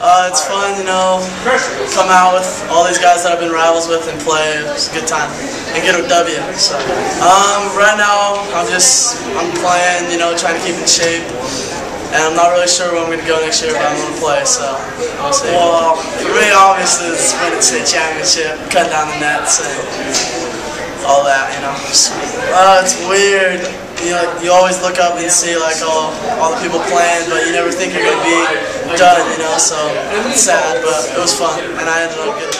Uh, it's fun, you know, come out with all these guys that I've been rivals with and play. It's a good time and get a W. So, um, right now I'm just I'm playing, you know, trying to keep in shape, and I'm not really sure where I'm going to go next year, but I'm going to play. So, we'll see. Well, for me, obviously, it's winning state championship, cut down the nets, and all that, you know. Uh, it's weird. You know, you always look up and see like all all the people playing, but you never think you're gonna be done, you know. So it's sad, but it was fun, and I ended up getting.